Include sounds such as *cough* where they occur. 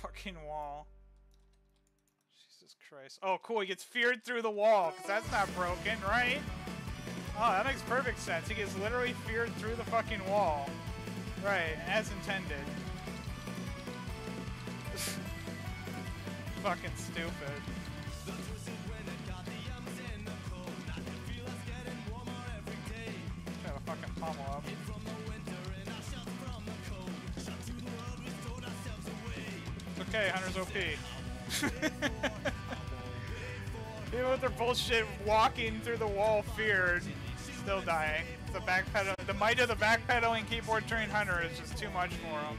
fucking wall. Jesus Christ. Oh, cool. He gets feared through the wall, because that's not broken, right? Oh, that makes perfect sense. He gets literally feared through the fucking wall. Right, as intended. *laughs* fucking stupid. Gotta fucking pummel up. Okay, Hunter's OP. *laughs* Even with their bullshit walking through the wall feared, still dying. The backpedal, the might of the backpedaling keyboard trained Hunter is just too much for him.